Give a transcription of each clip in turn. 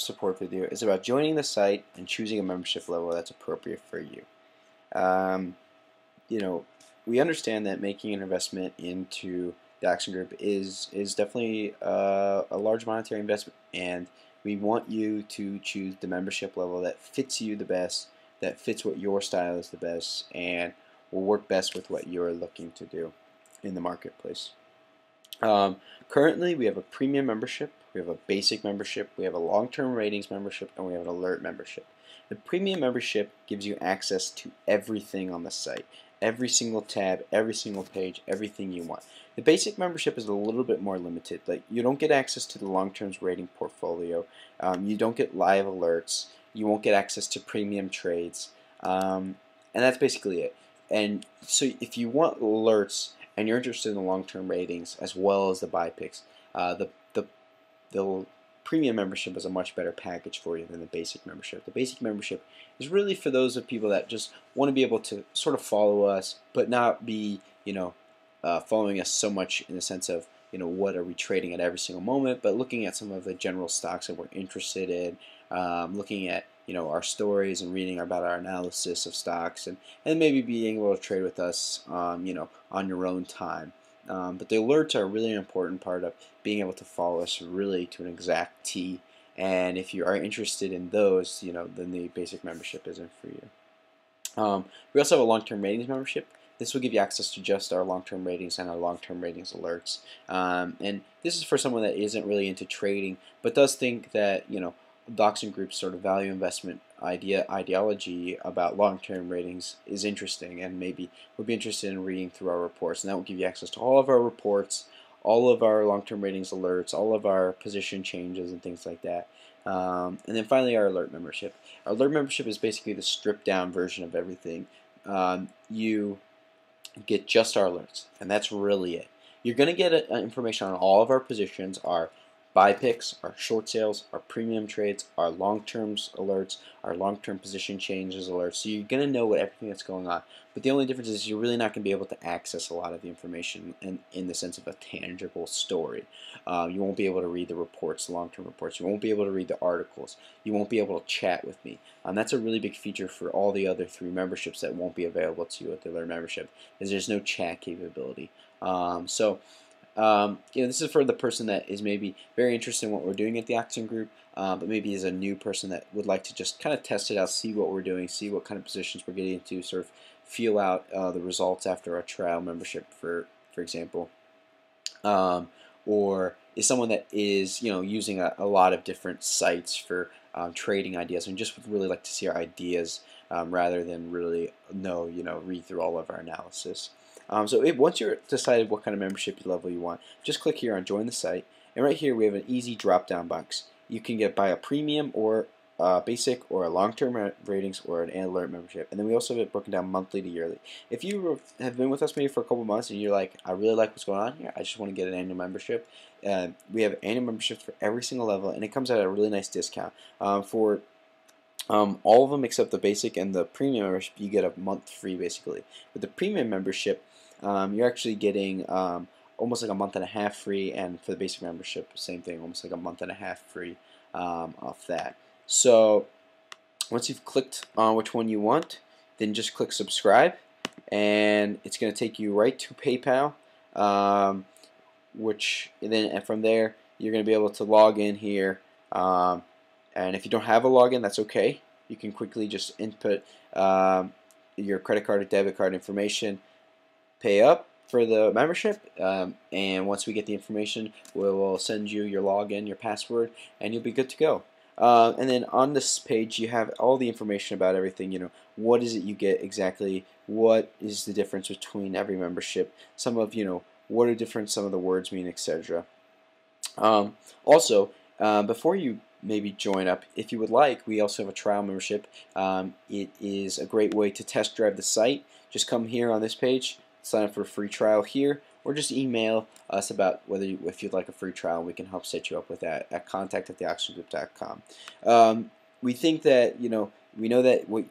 support video is about joining the site and choosing a membership level that's appropriate for you. Um, you know, we understand that making an investment into the Oxen Group is is definitely uh, a large monetary investment, and we want you to choose the membership level that fits you the best, that fits what your style is the best, and will work best with what you're looking to do in the marketplace. Um, currently, we have a premium membership, we have a basic membership, we have a long-term ratings membership, and we have an alert membership. The premium membership gives you access to everything on the site, every single tab, every single page, everything you want. The basic membership is a little bit more limited. Like you don't get access to the long-term rating portfolio. Um, you don't get live alerts. You won't get access to premium trades, um, and that's basically it. And so if you want alerts and you're interested in the long-term ratings as well as the buy picks, uh, the, the, the premium membership is a much better package for you than the basic membership. The basic membership is really for those of people that just want to be able to sort of follow us, but not be, you know, uh, following us so much in the sense of, you know, what are we trading at every single moment, but looking at some of the general stocks that we're interested in, um, looking at you know our stories and reading about our analysis of stocks and, and maybe being able to trade with us um, you know on your own time. Um, but the alerts are really important part of being able to follow us really to an exact T. And if you are interested in those, you know, then the basic membership isn't for you. Um, we also have a long-term ratings membership. This will give you access to just our long-term ratings and our long-term ratings alerts. Um, and this is for someone that isn't really into trading, but does think that you know the Oxen Group's sort of value investment idea ideology about long-term ratings is interesting and maybe would be interested in reading through our reports and that will give you access to all of our reports all of our long-term ratings alerts all of our position changes and things like that. Um, and then finally our alert membership. Our alert membership is basically the stripped down version of everything. Um, you get just our alerts and that's really it. You're going to get uh, information on all of our positions our buy picks, our short sales, our premium trades, our long-term alerts, our long-term position changes alerts. So you're going to know what everything that's going on. But the only difference is you're really not going to be able to access a lot of the information in, in the sense of a tangible story. Uh, you won't be able to read the reports, long-term reports. You won't be able to read the articles. You won't be able to chat with me. Um, that's a really big feature for all the other three memberships that won't be available to you at the Learn membership is there's no chat capability. Um, so um, you know, this is for the person that is maybe very interested in what we're doing at the Oxen Group, uh, but maybe is a new person that would like to just kind of test it out, see what we're doing, see what kind of positions we're getting into, sort of feel out uh, the results after a trial membership, for for example, um, or is someone that is you know using a, a lot of different sites for um, trading ideas and just would really like to see our ideas um, rather than really know you know read through all of our analysis. Um, so if, once you're decided what kind of membership level you want, just click here on join the site. And right here we have an easy drop down box. You can get by a premium or uh, basic or a long-term ratings or an alert membership. And then we also have it broken down monthly to yearly. If you have been with us maybe for a couple months and you're like, I really like what's going on here, I just want to get an annual membership, uh, we have annual memberships for every single level and it comes at a really nice discount. Um, for um, all of them except the basic and the premium membership, you get a month free basically. With the premium membership, um, you're actually getting um, almost like a month and a half free, and for the basic membership, same thing, almost like a month and a half free um, off that. So once you've clicked on which one you want, then just click subscribe, and it's going to take you right to PayPal, um, which then and from there you're going to be able to log in here. Um, and if you don't have a login, that's okay. You can quickly just input um, your credit card or debit card information pay up for the membership um, and once we get the information we will send you your login your password and you'll be good to go. Uh, and then on this page you have all the information about everything you know what is it you get exactly? What is the difference between every membership? Some of you know what are different some of the words mean etc um, also uh, before you maybe join up if you would like we also have a trial membership. Um, it is a great way to test drive the site. Just come here on this page sign up for a free trial here, or just email us about whether you, if you'd like a free trial. We can help set you up with that at contact at theoxengroup.com. Um, we think that you know we know that we,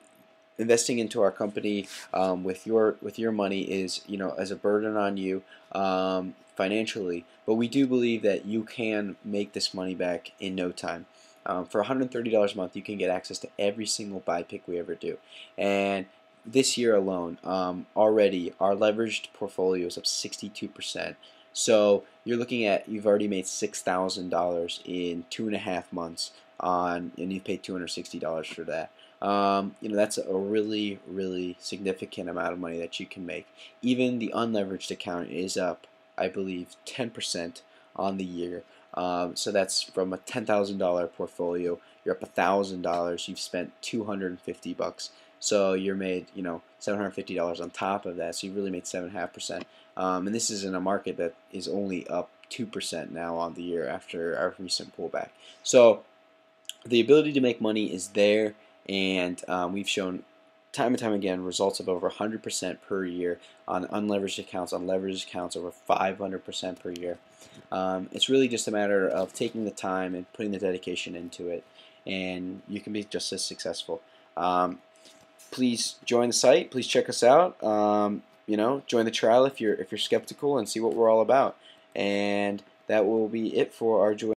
investing into our company um, with your with your money is you know as a burden on you um, financially, but we do believe that you can make this money back in no time. Um, for $130 a month, you can get access to every single buy pick we ever do. And this year alone, um, already our leveraged portfolio is up 62%. So you're looking at you've already made six thousand dollars in two and a half months on, and you've paid two hundred sixty dollars for that. Um, you know that's a really really significant amount of money that you can make. Even the unleveraged account is up, I believe, ten percent on the year. Um, so that's from a ten thousand dollar portfolio. You're up thousand dollars. You've spent two hundred and fifty bucks. So you're made, you know, $750 on top of that. So you really made 7.5%. Um, and this is in a market that is only up 2% now on the year after our recent pullback. So the ability to make money is there, and um, we've shown time and time again results of over 100% per year on unleveraged accounts, on leveraged accounts over 500% per year. Um, it's really just a matter of taking the time and putting the dedication into it, and you can be just as successful. Um, please join the site. Please check us out. Um, you know, join the trial if you're if you're skeptical and see what we're all about. And that will be it for our joy.